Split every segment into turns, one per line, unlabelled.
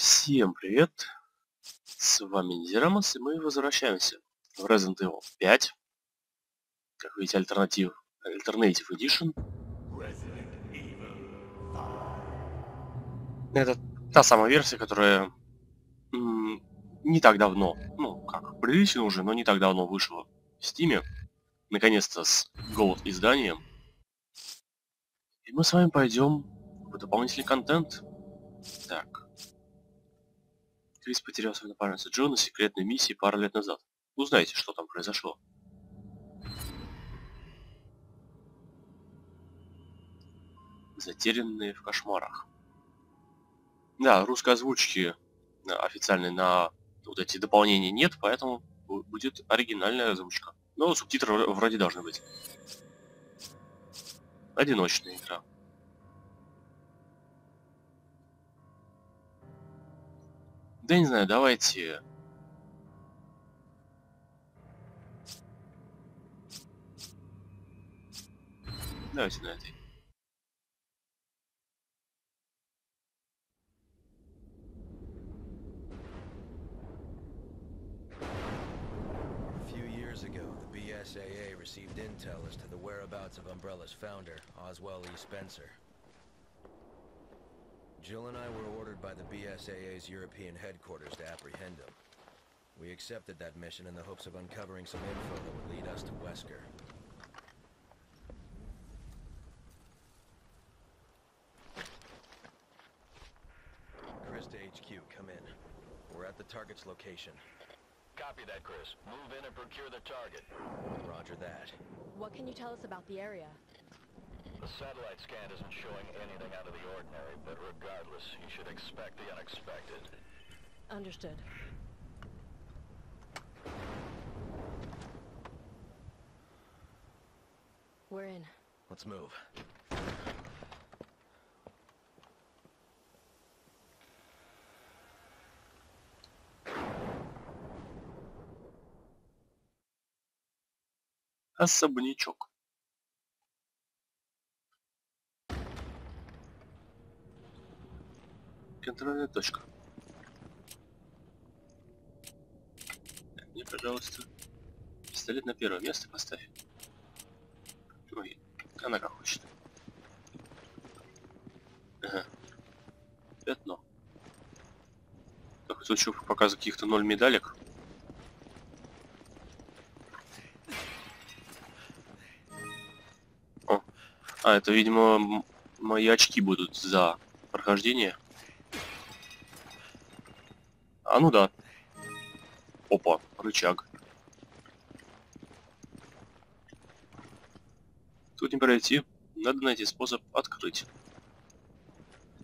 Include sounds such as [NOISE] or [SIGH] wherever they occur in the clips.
Всем привет! С вами Низерамос, и мы возвращаемся в Resident Evil 5. Как видите, альтернатив, Alternative Edition. Это та самая версия, которая не так давно, ну как, прилично уже, но не так давно вышла в Стиме. Наконец-то с Gold изданием. И мы с вами пойдем в дополнительный контент. Так. Крис потерял свою напарницу Джо на секретной миссии пару лет назад. Узнайте, что там произошло. Затерянные в кошмарах. Да, русской озвучки э, официальной на вот эти дополнения нет, поэтому будет оригинальная озвучка. Но субтитры вроде должны быть. Одиночная игра. Да не знаю, давайте... Давайте на этой.
BSAA received intel as to the whereabouts of Umbrella's founder, Oswell E. Spencer. Jill and I were ordered by the BSAA's European headquarters to apprehend him. We accepted that mission in the hopes of uncovering some info that would lead us to Wesker. Chris to HQ, come in. We're at the target's location.
Copy that, Chris. Move in and procure the target.
Roger that.
What can you tell us about the area?
The satellite scan isn't showing anything out of the ordinary, but regardless, you should expect the unexpected.
Understood. We're in.
Let's move.
Особнячок. Контрольная точка. Мне, пожалуйста, пистолет на первое место поставь. Ой, она как хочет. Ага. Пятно. Так, тут еще показывает каких-то ноль медалек. А, это, видимо, мои очки будут за прохождение. А ну да. Опа, рычаг. Тут не пройти. Надо найти способ открыть.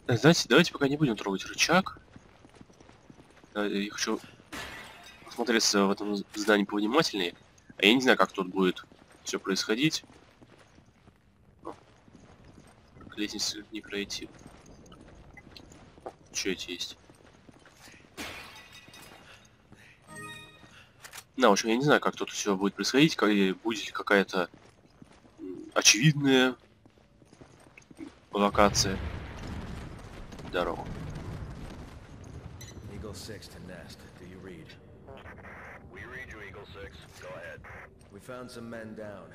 Знаете, давайте пока не будем трогать рычаг. Я хочу посмотреться в этом здании повнимательнее. А я не знаю, как тут будет все происходить. Лестницы не пройти. Что эти есть? Да, в общем, я не знаю, как тут все будет происходить, как, будет ли какая-то очевидная локация. Здорово.
Eagle 6 to Nest. Do you read?
We read you, Eagle 6. Go ahead.
We found some men down.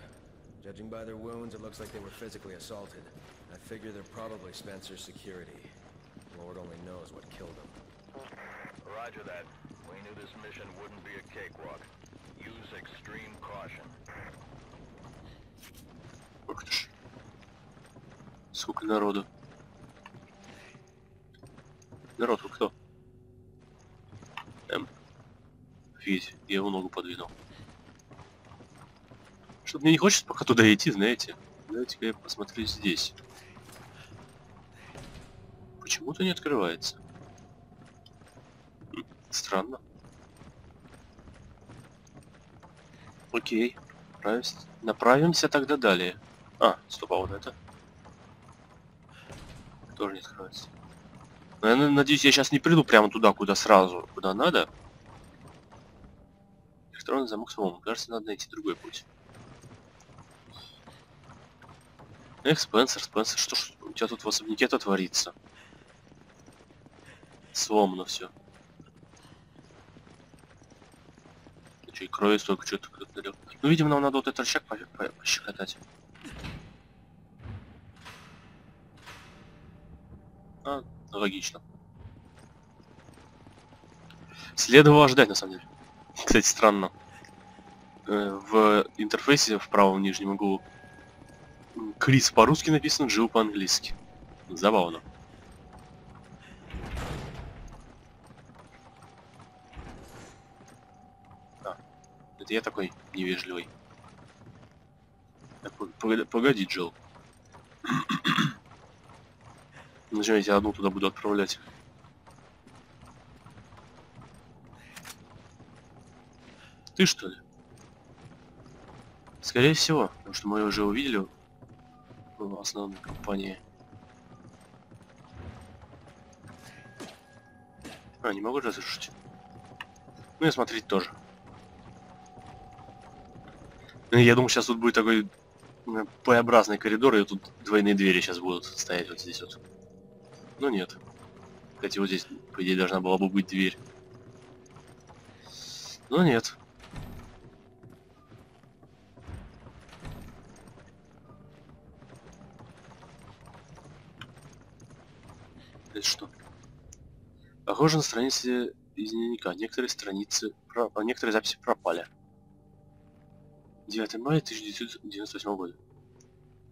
Judging by their wounds, it looks like they were physically assaulted. I figure they're probably Spencer's security. Lord only knows what killed them.
Roger that. Knew this mission wouldn't be a cakewalk. Use extreme caution.
Сколько народу. Народ, кто? Эм. Видите, я его ногу подвинул. Что мне не хочется пока туда идти, знаете. Давайте-ка я посмотрю здесь. Почему-то не открывается. Странно. Окей. Направимся. Тогда далее. А, стоп, а вот это? Тоже не открывается. Но я надеюсь, я сейчас не приду прямо туда, куда сразу, куда надо. Электронный замок самому. Кажется, надо найти другой путь. Эх, Спенсер, Спенсер, что ж у тебя тут в особняке-то творится? Сломано все. Че, и крови столько, что-то налил. Ну, видимо, нам надо вот этот рычаг по- по- пощекотать. А, логично. Следовало ждать, на самом деле. Кстати, странно. Э, В интерфейсе в правом нижнем углу Крис по-русски написано, Джилл по-английски. Забавно. Это я такой невежливый. Так, пог- погоди, погоди, Джилл. [CLEARS THROAT] Зачем я тебя одну туда буду отправлять? Ты что ли? Скорее всего, потому что мы уже увидели в основной компании. А, не могу разрушить. Ну и смотреть тоже. Ну, Я думал, сейчас тут будет такой П-образный коридор, и тут двойные двери сейчас будут стоять вот здесь вот. Но нет. Кстати, вот здесь, по идее, должна была бы быть дверь. Но нет. Это что? Похоже на страницы из дневника. Некоторые страницы, про- некоторые записи пропали. 9 мая 1998 года.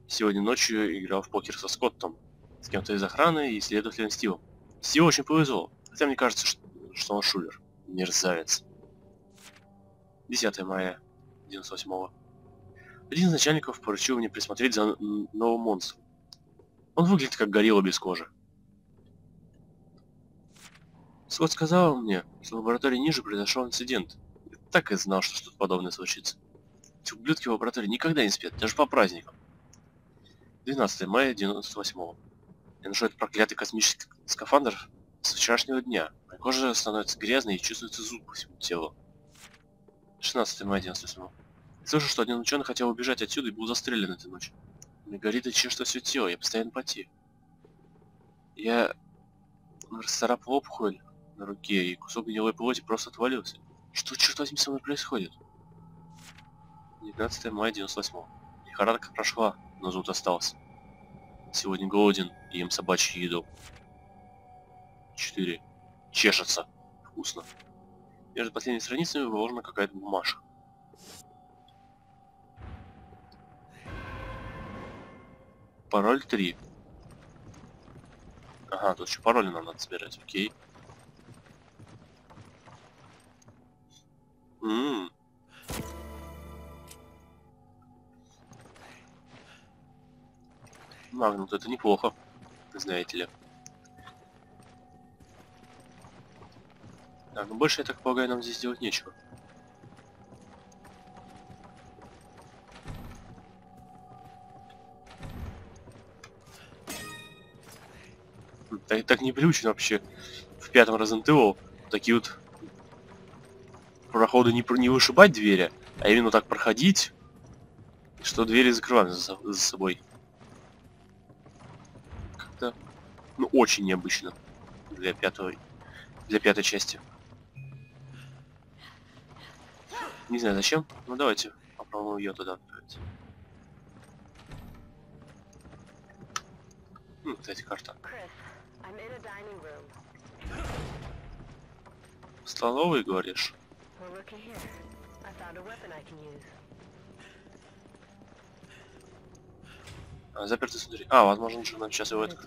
Сегодня ночью играл в покер со Скоттом, с кем-то из охраны и следователем Стивом. Стиву очень повезло, хотя мне кажется, что, он шулер. Мерзавец. 10 мая 98 -го. Один из начальников поручил мне присмотреть за новым монстром. Он выглядит как горилла без кожи. Скотт сказал мне, что в лаборатории ниже произошел инцидент. Я так и знал, что что-то подобное случится. Эти ублюдки в лаборатории никогда не спят, даже по праздникам. 12 мая 98 -го. Я ношу этот проклятый космический скафандр с вчерашнего дня. Моя кожа становится грязной и чувствуется зуд по всему телу. 16 мая 98 -го. Слышу, что один ученый хотел убежать отсюда и был застрелен этой ночью. Мне горит чешется все тело, я постоянно потею. Я расцарапал опухоль на руке, и кусок гнилой плоти просто отвалился. Что, черт возьми, со мной происходит? 19 мая 98 -го. Лихорадка прошла, но зуд остался. Сегодня голоден и ем собачью еду. 4. Чешется. Вкусно. Между последними страницами выложена какая-то бумажка. Пароль 3. Ага, тут еще пароли нам надо собирать, окей. М. Магнут, это неплохо, знаете ли. Так, ну больше, я так полагаю, нам здесь делать нечего. М, Так, так не приучен вообще в пятом Resident Evil такие вот проходы не, не вышибать двери, а именно так проходить, что двери закрываем за, за собой. Как-то, ну, очень необычно для пятой, для пятой части. Не знаю зачем, но давайте попробуем ее туда отправить. М, кстати, карта. Столовой, говоришь
looky here. I found a weapon I can use.
А, запертый смотри. А, возможно, что нам сейчас его?
To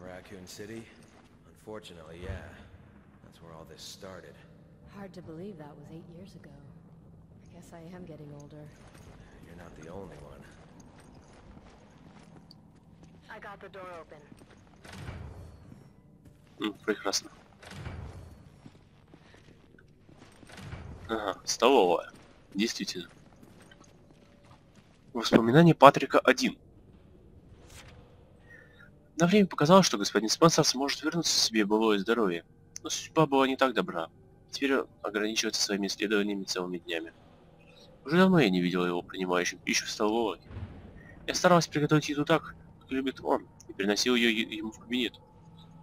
Raccoon City? Unfortunately, yeah. That's where all this started.
Hard to believe that was eight years ago. I guess I am getting older.
You're not the only one.
I got the door open.
М, прекрасно. Ага, столовая. Действительно. Воспоминания Патрика 1. На время показалось, что господин Спенсер сможет вернуться себе былое здоровье. Но судьба была не так добра. Теперь он ограничивается своими исследованиями целыми днями. Уже давно я не видел его принимающим пищу в столовой. Я старалась приготовить еду так, как любит он, и приносил ее ему в кабинет.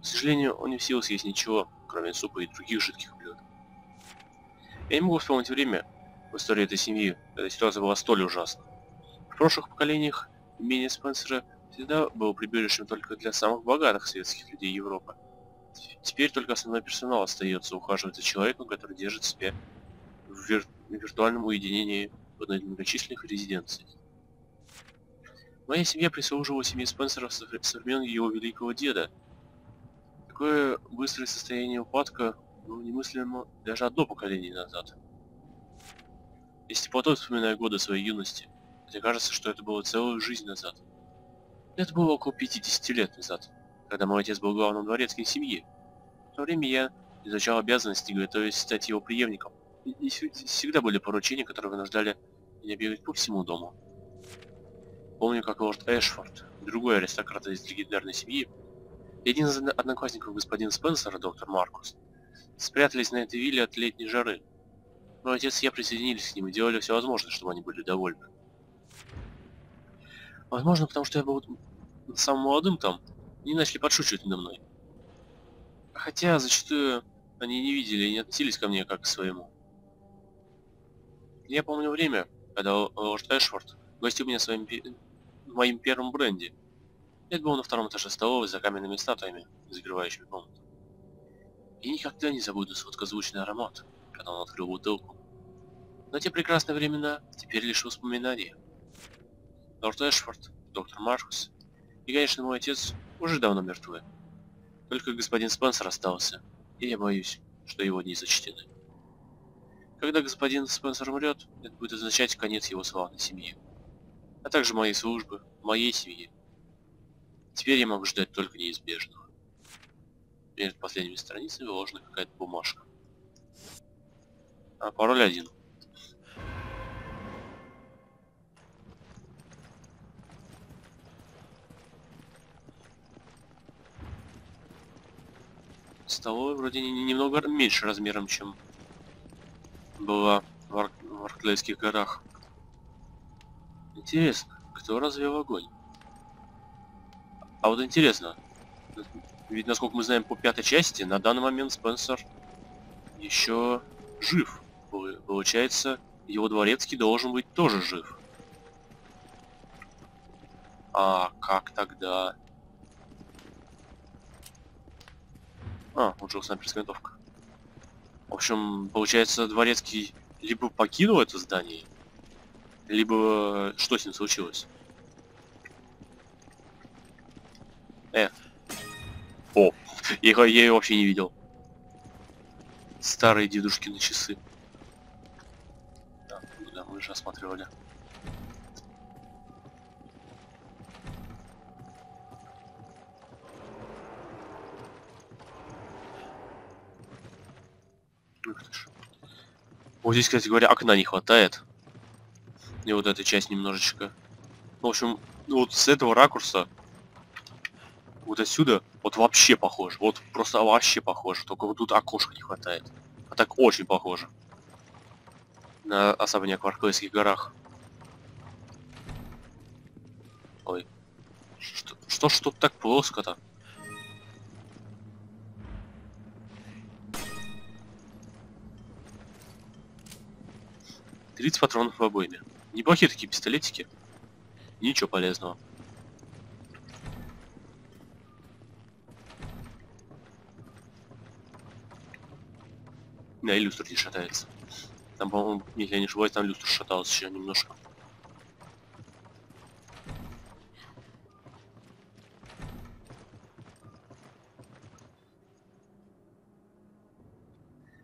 К сожалению, он не в силах съесть ничего, кроме супа и других жидких блюд. Я не могу вспомнить время в истории этой семьи, когда ситуация была столь ужасна. В прошлых поколениях имение Спенсера всегда было прибежищем только для самых богатых светских людей Европы. Теперь только основной персонал остается ухаживать за человеком, который держит себя в вир виртуальном уединении в одной из многочисленных резиденций. Моя семья прислуживала семье Спенсеров со со времен его великого деда. Такое быстрое состояние упадка было немыслимо даже одно поколение назад. Я с теплотой вспоминаю годы своей юности, хотя кажется, что это было целую жизнь назад. Это было около 50 лет назад, когда мой отец был главным дворецким семьи. В то время я изучал обязанности, готовясь стать его преемником. И, всегда были поручения, которые вынуждали меня бегать по всему дому. Помню, как лорд Эшфорд, другой аристократ из легендарной семьи, и один из одноклассников господина Спенсера, доктор Маркус, спрятались на этой вилле от летней жары. Мой отец и я присоединились к ним и делали все возможное, чтобы они были довольны. Возможно, потому что я был самым молодым там, они начали подшучивать надо мной. Хотя зачастую они не видели и не относились ко мне как к своему. Я помню время, когда лорд Эшфорд гостил меня своим моим первым бренди. Это было на втором этаже столовой за каменными статуями, закрывающими комнату. И никогда не забуду сладкозвучный аромат, когда он открыл бутылку. Но те прекрасные времена теперь лишь воспоминания. Лорд Эшфорд, доктор Маркус и, конечно, мой отец уже давно мертвы. Только господин Спенсер остался, и я боюсь, что его дни зачтены. Когда господин Спенсер умрет, это будет означать конец его славной семьи, а также моей службы, моей семьи. Теперь я могу ждать только неизбежного. Перед последними страницами вложена какая-то бумажка. А пароль один. Столовая вроде немного меньше размером, чем была в, Ар в Арклейских горах. Интересно, кто развел огонь? А вот интересно, ведь насколько мы знаем по пятой части, на данный момент Спенсер еще жив. Получается, его дворецкий должен быть тоже жив. А как тогда? А, же снайперская винтовка. В общем, получается, дворецкий либо покинул это здание, либо что с ним случилось. Э. О, [LAUGHS] я, я ее вообще не видел. Старые дедушкины часы. Да, да, мы же осматривали. Вот здесь, кстати говоря, окна не хватает. И вот эта часть немножечко. В общем, ну вот с этого ракурса вот отсюда вот вообще похоже. Вот просто вообще похоже. Только вот тут окошка не хватает. А так очень похоже. На особняк в Арклейских горах. Ой. Что, что ж тут так плоско-то? Тридцать патронов в обойме. Неплохие такие пистолетики. Ничего полезного. Да, и не шатается. Там, по-моему, если я не ошибаюсь, там люстр шатался еще немножко.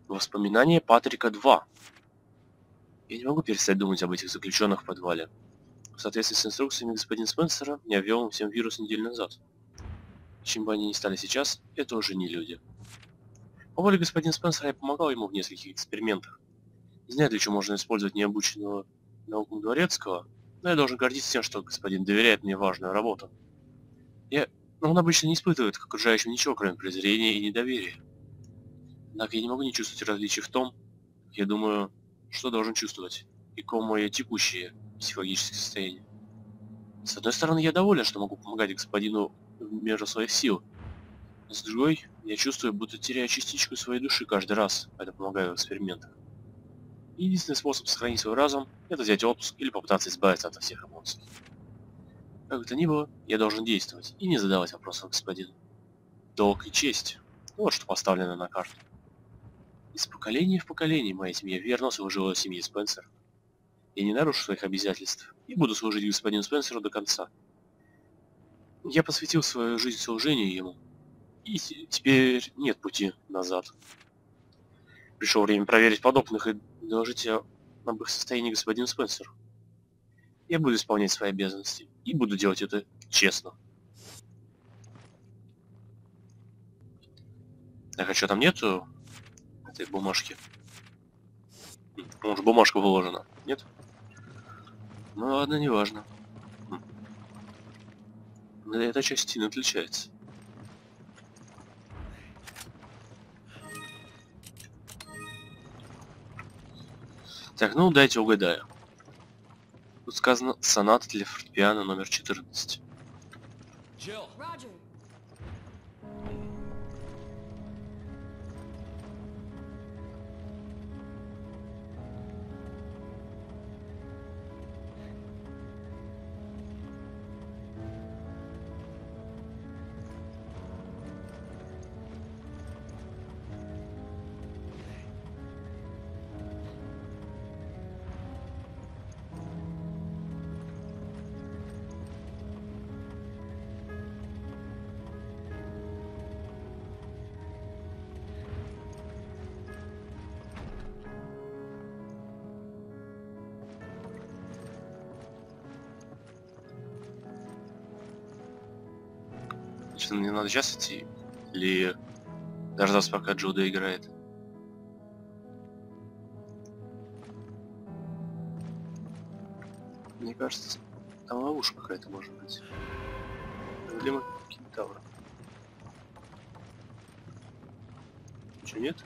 Воспоминания Патрика 2. Я не могу перестать думать об этих заключенных в подвале. В соответствии с инструкциями господина Спенсера, я ввел всем вирус неделю назад. Чем бы они ни стали сейчас, это уже не люди. По воле господина Спенсера я помогал ему в нескольких экспериментах. Не знаю, для чего можно использовать необученного наукам дворецкого, но я должен гордиться тем, что господин доверяет мне важную работу. Я... Но он обычно не испытывает к окружающим ничего, кроме презрения и недоверия. Однако я не могу не чувствовать различий в том, я думаю, что должен чувствовать, и каково мое текущее психологическое состояние. С одной стороны, я доволен, что могу помогать господину в меру своих сил. С другой, я чувствую, будто теряю частичку своей души каждый раз, когда помогаю в экспериментах. Единственный способ сохранить свой разум – это взять отпуск или попытаться избавиться от всех эмоций. Как бы то ни было, я должен действовать и не задавать вопросов господину. Долг и честь – вот что поставлено на карту. Из поколения в поколение моя семья верно служила семье Спенсер. Я не нарушу своих обязательств и буду служить господину Спенсеру до конца. Я посвятил свою жизнь служению ему, и теперь нет пути назад. Пришло время проверить подобных и доложить об их состоянии господину Спенсеру. Я буду исполнять свои обязанности и буду делать это честно. Так, а что там нету этой бумажки? Может бумажка выложена? Нет? Ну ладно, неважно. Но эта часть сильно отличается. Так, ну дайте угадаю. Тут сказано соната для фортепиано номер 14.
Roger.
Что, мне надо сейчас идти? Или дождаться, пока Джуда играет? Мне кажется, там ловушка какая-то может быть. Эмблема кентавра. Че, нет?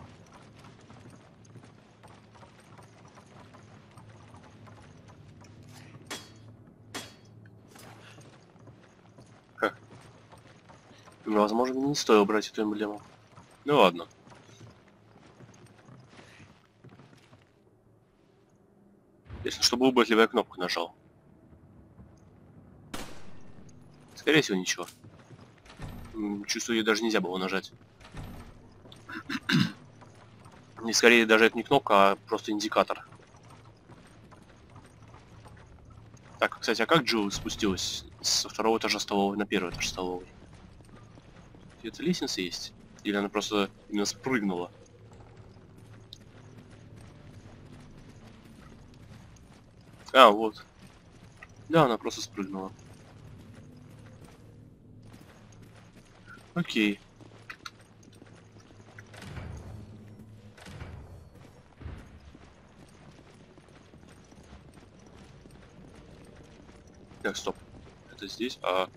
Ха. Возможно, не стоило брать эту эмблему. Ну ладно. Если что, было бы, кнопку нажал. Скорее всего, ничего. Чувствую, ее даже нельзя было нажать. И скорее даже это не кнопка, а просто индикатор. Так, кстати, а как Джилл спустилась со второго этажа столовой на первый этаж столовой? Где-то лестница есть? Или она просто именно спрыгнула? А, вот. Да, она просто спрыгнула. Окей. Так, стоп. Это здесь, а...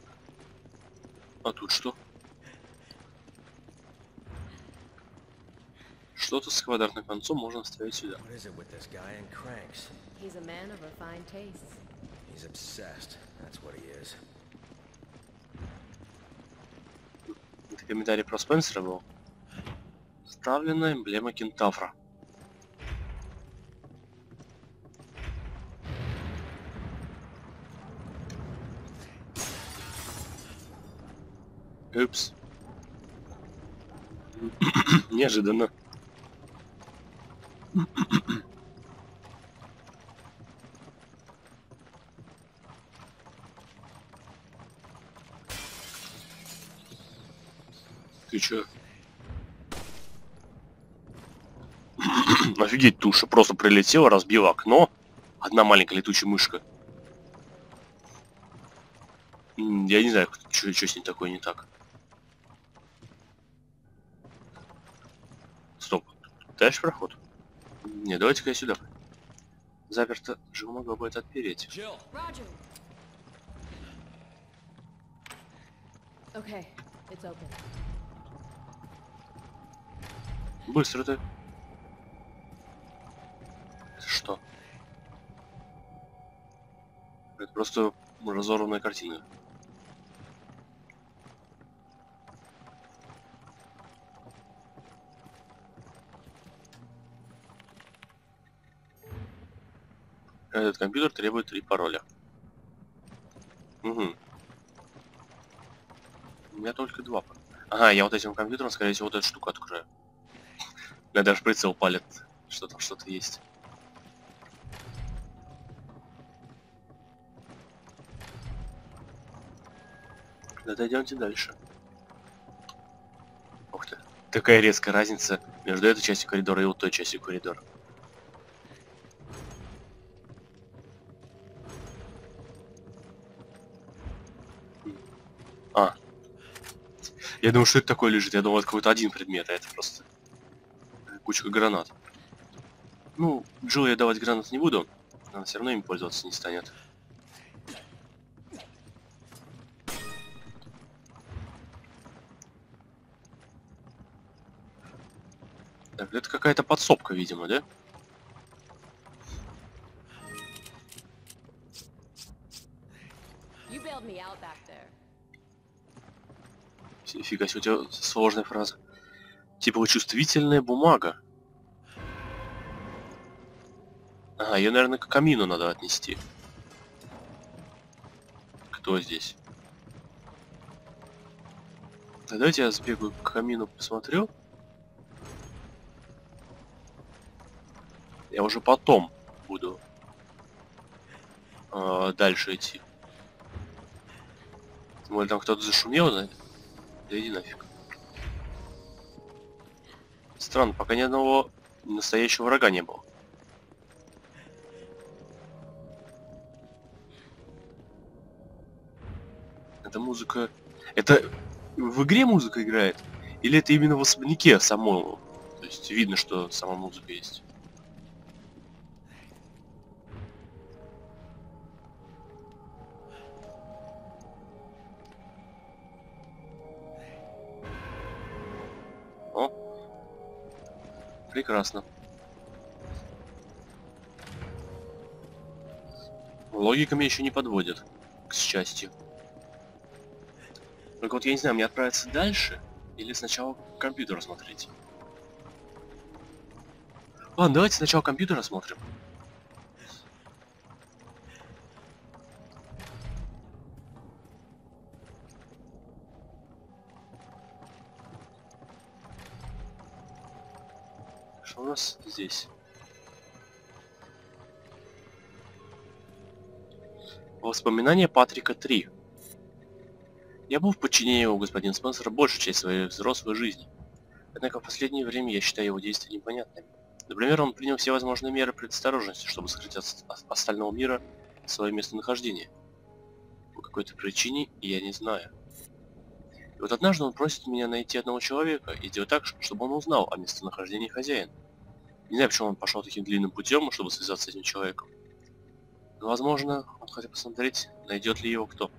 А тут что? Что-то с квадратным концом можно вставить сюда. Это комментарий про Спенсера был. Вставлена эмблема кентавра. Упс. [COUGHS] Неожиданно. Ты чё? Офигеть, туша просто прилетела, разбила окно. Одна маленькая летучая мышка. Я не знаю, что с ней такое не так. Стоп. Дальше проход? Не, давайте-ка я сюда. Заперто. Же могла бы это отпереть.
Okay, it's open.
Быстро ты. Это что? Это просто разорванная картина. Этот компьютер требует три пароля. Угу. У меня только два. Ага, я вот этим компьютером, скорее всего, вот эту штуку открою. Я даже прицел палит, что там что-то есть. Да дойдемте дальше. Ух ты. Такая резкая разница между этой частью коридора и вот той частью коридора. А. Я думаю, что это такое лежит. Я думал, это какой-то один предмет, а это просто кучка гранат. Ну, Джилл я давать гранат не буду. Она все равно им пользоваться не станет. Так, это какая-то подсобка, видимо, да?
You bailed me out back.
Фига себе, у тебя сложная фраза. Типа чувствительная бумага. Ага, ее, наверное, к камину надо отнести. Кто здесь? Да давайте я сбегаю к камину, посмотрю. Я уже потом буду э, дальше идти. Более там кто-то зашумел, да? Да иди нафиг. Странно, пока ни одного настоящего врага не было. Это музыка... Это в игре музыка играет? Или это именно в особняке самому? То есть видно, что сама музыка есть. Прекрасно. Логика меня еще не подводит, к счастью. Только вот я не знаю, мне отправиться дальше или сначала компьютер осмотреть. Ладно, давайте сначала компьютер осмотрим. Нас здесь? Воспоминания Патрика 3. Я был в подчинении у господина Спенсера большую часть своей взрослой жизни. Однако в последнее время я считаю его действия непонятными. Например, он принял все возможные меры предосторожности, чтобы скрыть от остального мира свое местонахождение. По какой-то причине я не знаю. И вот однажды он просит меня найти одного человека и сделать так, чтобы он узнал о местонахождении хозяина. Не знаю, почему он пошел таким длинным путем, чтобы связаться с этим человеком. Но, возможно, он хотел посмотреть, найдет ли его кто.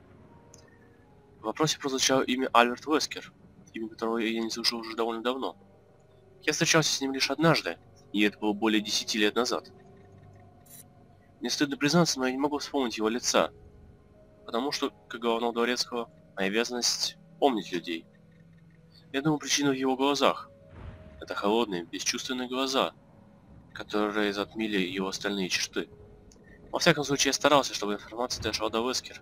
В вопросе прозвучало имя Альберт Вескер, имя которого я не слышал уже довольно давно. Я встречался с ним лишь однажды, и это было более десяти лет назад. Мне стыдно признаться, но я не могу вспомнить его лица, потому что, как главного дворецкого, моя обязанность помнить людей. Я думаю, причина в его глазах. Это холодные, бесчувственные глаза, которые затмили его остальные черты. Во всяком случае, я старался, чтобы информация дошла до Вескера,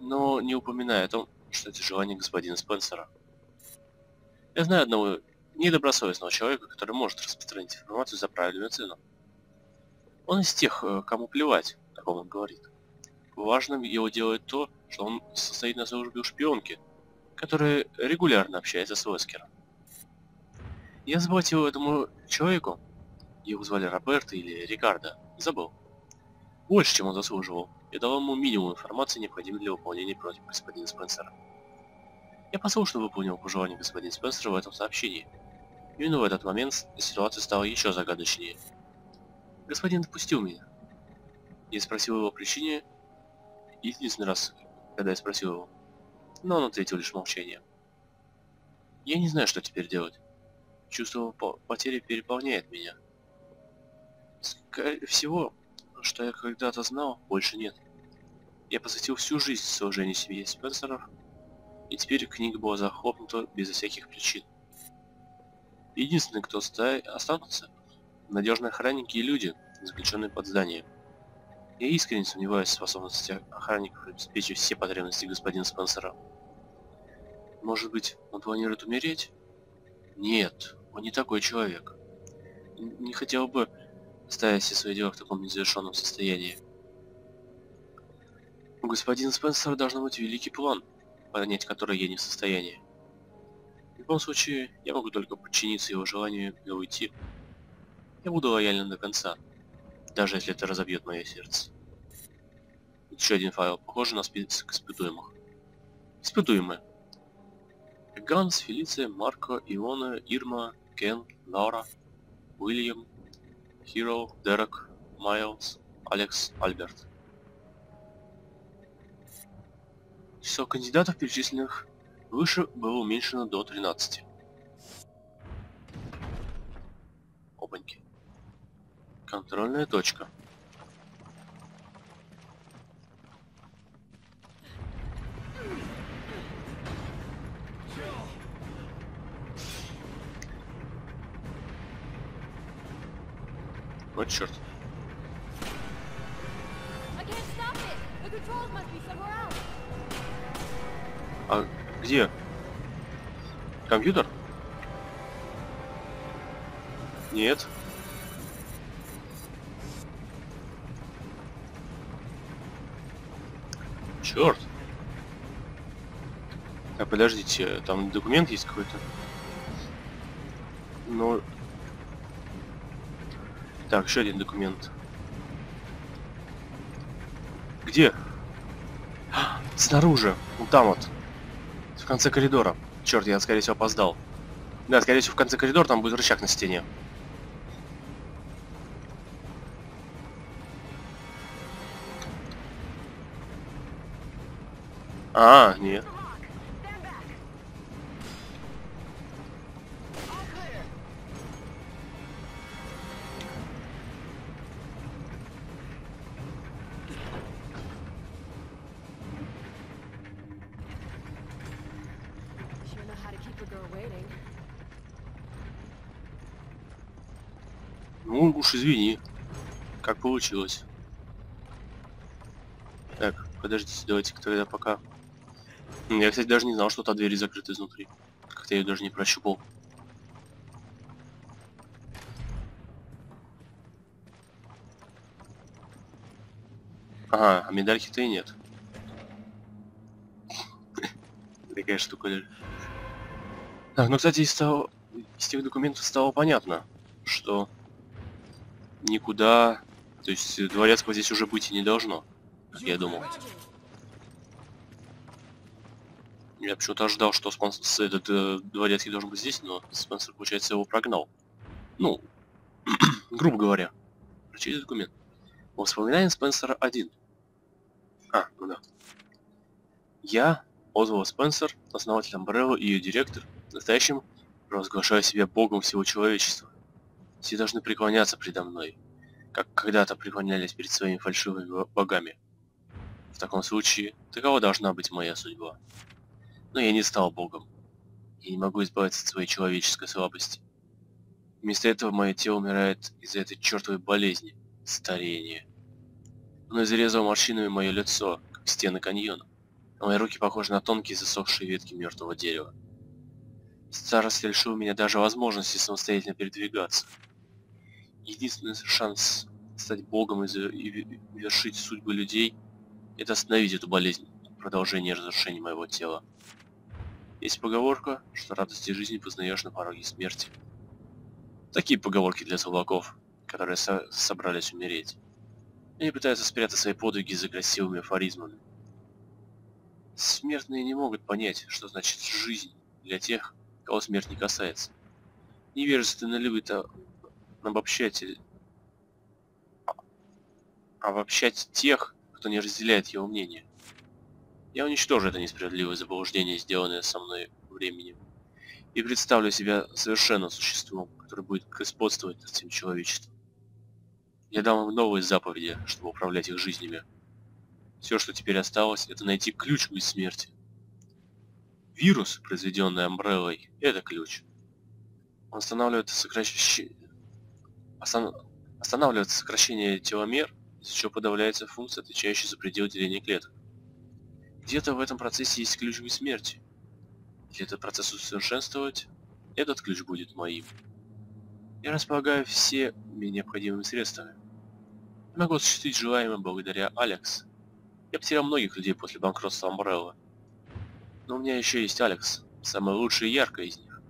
но не упоминая о том, что это желание господина Спенсера. Я знаю одного недобросовестного человека, который может распространить информацию за правильную цену. Он из тех, э, кому плевать, о ком он говорит. Важным его делает то, что он состоит на службе у шпионки, которая регулярно общается с Вескером. Я заплатил этому человеку, его звали Роберто или Рикардо, забыл, больше, чем он заслуживал, и дал ему минимум информации, необходимой для выполнения против господина Спенсера. Я послушно выполнил пожелание господина Спенсера в этом сообщении. Именно в этот момент ситуация стала еще загадочнее. Господин отпустил меня. Я спросил его о причине, единственный раз, когда я спросил его, но он ответил лишь молчание. Я не знаю, что теперь делать. Чувство потери переполняет меня. Всего, что я когда-то знал, больше нет. Я посвятил всю жизнь служению семье Спенсеров, и теперь книга была захлопнута безо всяких причин. Единственный, кто останутся, надежные охранники и люди, заключенные под зданием. Я искренне сомневаюсь в способности охранников обеспечить все потребности господина Спенсера. Может быть, он планирует умереть? Нет, он не такой человек. Не хотел бы ставить все свои дела в таком незавершенном состоянии. У господина Спенсера должен быть великий план, понять который я не в состоянии. В любом случае, я могу только подчиниться его желанию и уйти. Я буду лоялен до конца, даже если это разобьет мое сердце. Еще один файл, похоже на список испытуемых. Испытуемые. Ганс, Фелиция, Марко, Иона, Ирма, Кен, Лара, Уильям, Хиро, Дерек, Майлз, Алекс, Альберт. Число кандидатов, перечисленных выше, было уменьшено до 13. Опаньки. Контрольная точка.
Somewhere else!
А где? Компьютер? Нет. Черт. А подождите, там документ есть какой-то? Ну... Так, еще один документ. Где? А, Снаружи. Вот там вот. В конце коридора. Черт, я, скорее всего, опоздал. Да, скорее всего, в конце коридора там будет рычаг на стене. Ну уж извини. Как получилось. Так, подождите, давайте тогда пока. Я, кстати, даже не знал, что та дверь закрыта изнутри. Как-то я ее даже не прощупал. Ага, а медальки-то и нет. [LAUGHS] Такая штука. даже. Так, ну, кстати, из, того, из тех документов стало понятно, что никуда... То есть дворецкого здесь уже быть и не должно, как я думал. Я почему-то ожидал, что спонсор, этот э, дворецкий должен быть здесь, но спонсор, получается, его прогнал. Ну, [CLEARS THROAT] грубо говоря. Прочти документ. Воспоминания Спенсера 1. А, ну да. Я, Озвол Спенсер, основатель Umbrella и ее директор, в настоящем провозглашаю себя богом всего человечества. Все должны преклоняться предо мной, как когда-то преклонялись перед своими фальшивыми бо- богами. В таком случае, такова должна быть моя судьба. Но я не стал богом. Я не могу избавиться от своей человеческой слабости. Вместо этого мое тело умирает из-за этой чертовой болезни – старения. Оно изрезало морщинами мое лицо, как стены каньона. А мои руки похожи на тонкие засохшие ветки мертвого дерева. Старость лишила меня даже возможности самостоятельно передвигаться. Единственный шанс стать богом и, и ве- вершить судьбы людей – это остановить эту болезнь, продолжение разрушения моего тела. Есть поговорка, что радости жизни познаешь на пороге смерти. Такие поговорки для слабаков, которые со- собрались умереть. Они пытаются спрятать свои подвиги за красивыми афоризмами. Смертные не могут понять, что значит жизнь для тех, кого смерть не касается. Невежественно любит а, обобщать, и- а- обобщать тех, кто не разделяет его мнение. Я уничтожу это несправедливое заблуждение, сделанное со мной временем, и представлю себя совершенным существом, которое будет господствовать над всем человечеством. Я дам им новые заповеди, чтобы управлять их жизнями. Все, что теперь осталось, это найти ключ к бессмертию. Вирус, произведенный Амбреллой, это ключ. Он останавливает сокращение... останавливает сокращение теломер из-за чего подавляется функция, отвечающая за предел деления клеток. Где-то в этом процессе есть ключ к бессмертию. Если этот процесс усовершенствовать, этот ключ будет моим. Я располагаю все мне необходимыми средствами. Я могу осуществить желаемое благодаря Алекс. Я потерял многих людей после банкротства Амбрелла. Но у меня еще есть Алекс, самая лучшая и яркая из них,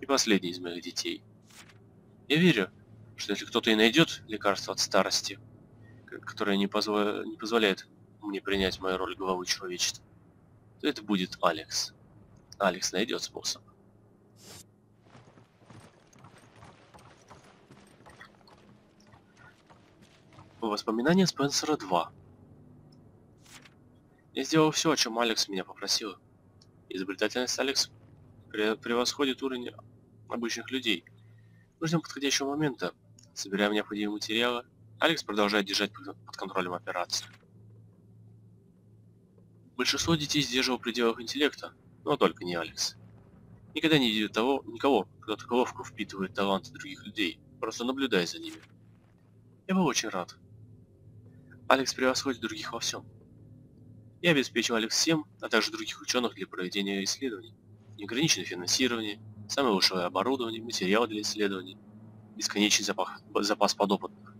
и последний из моих детей. Я верю, что если кто-то и найдет лекарство от старости, которое не, позво... не позволяет мне принять мою роль главы человечества, то это будет Алекс. Алекс найдет способ. Воспоминания Спенсера 2. Я сделал все, о чем Алекс меня попросил. Изобретательность Алекс превосходит уровень обычных людей. Нужно подходящего момента, собираем необходимые материалы, Алекс продолжает держать под контролем операцию. Большинство детей сдерживал в пределах интеллекта, но только не Алекс. Никогда не видел того, никого, кто так ловко впитывает таланты других людей, просто наблюдая за ними. Я был очень рад. Алекс превосходит других во всем. Я обеспечил Алекс всем, а также других ученых для проведения исследований. Неограниченное финансирование, самое лучшее оборудование, материал для исследований, бесконечный запас, запас подопытных.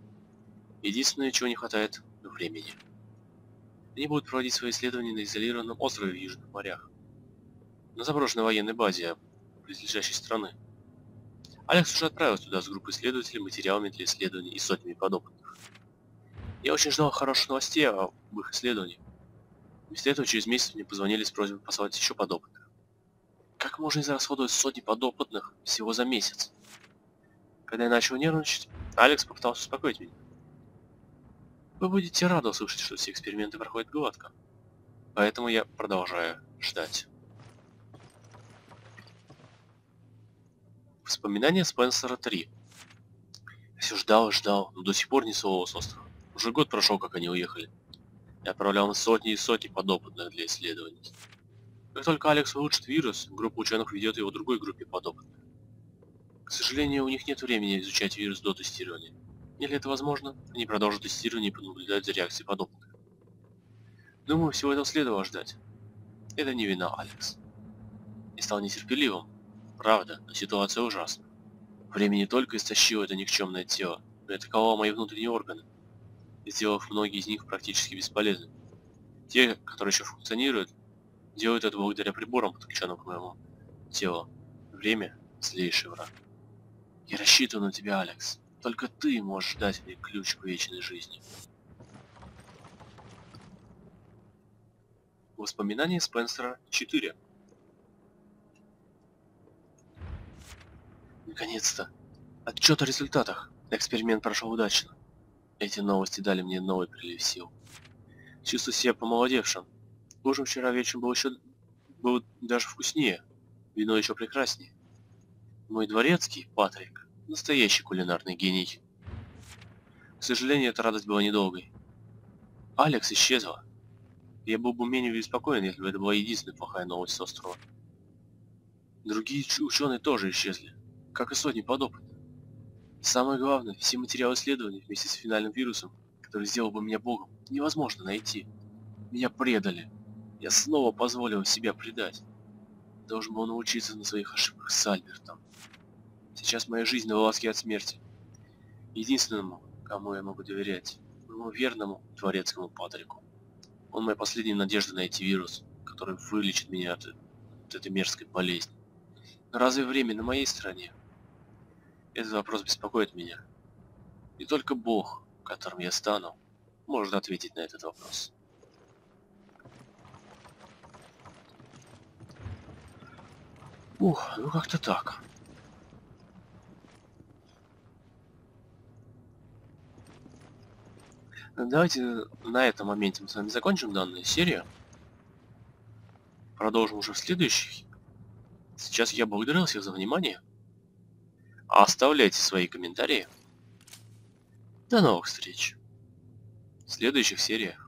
Единственное, чего не хватает – времени. Они будут проводить свои исследования на изолированном острове в Южных морях, на заброшенной военной базе близлежащей страны. Алекс уже отправился туда с группой исследователей, материалами для исследований и сотнями подопытных. Я очень ждал хороших новостей об их исследовании. Вместо этого через месяц мне позвонили с просьбой послать еще подопытных. Как можно израсходовать сотни подопытных всего за месяц? Когда я начал нервничать, Алекс попытался успокоить меня. Вы будете рады услышать, что все эксперименты проходят гладко. Поэтому я продолжаю ждать. Вспоминания Спенсера 3. Я все ждал и ждал, но до сих пор не слова с острова. Уже год прошел, как они уехали. Я отправлял сотни и сотни подопытных для исследований. Как только Алекс улучшит вирус, группа ученых ведет его другой группе подопытных. К сожалению, у них нет времени изучать вирус до тестирования. Если это возможно, они продолжат тестирование и понаблюдать за реакцией подопытных. Думаю, всего этого следовало ждать. Это не вина Алекс. Я стал нетерпеливым. Правда, но ситуация ужасна. Время не только истощило это никчемное тело, но и атаковало мои внутренние органы сделав многие из них практически бесполезными. Те, которые еще функционируют, делают это благодаря приборам, подключенным к моему телу. Время – злейший враг. Я рассчитываю на тебя, Алекс. Только ты можешь дать мне ключ к вечной жизни. Воспоминания Спенсера 4 Наконец-то! Отчет о результатах. Эксперимент прошел удачно. Эти новости дали мне новый прилив сил. Чувствую себя помолодевшим. Ужин вчера вечером был еще... был даже вкуснее. Вино еще прекраснее. Мой дворецкий, Патрик, настоящий кулинарный гений. К сожалению, эта радость была недолгой. Алекс исчезла. Я был бы менее беспокоен, если бы это была единственная плохая новость с острова. Другие ученые тоже исчезли, как и сотни подопытных. Самое главное, все материалы исследований вместе с финальным вирусом, который сделал бы меня богом, невозможно найти. Меня предали. Я снова позволил себя предать. Должен был научиться на своих ошибках с Альбертом. Сейчас моя жизнь на волоске от смерти. Единственному, кому я могу доверять, моему верному дворецкому Патрику. Он моя последняя надежда найти вирус, который вылечит меня от, от этой мерзкой болезни. Но разве время на моей стороне? Этот вопрос беспокоит меня. И только Бог, которым я стану, может ответить на этот вопрос. Ух, ну как-то так. Давайте на этом моменте мы с вами закончим данную серию. Продолжим уже в следующих. Сейчас я благодарю всех за внимание. Оставляйте свои комментарии. До новых встреч в следующих сериях.